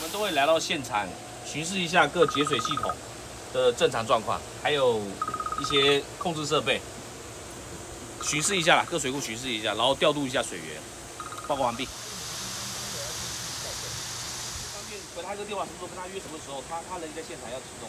们都会来到现场巡视一下各节水系统的正常状况，还有一些控制设备，巡视一下啦，各水库巡视一下，然后调度一下水源。报告完毕。方便回他一个电话，什么时候跟他约什么时候，他他人在现场要启动。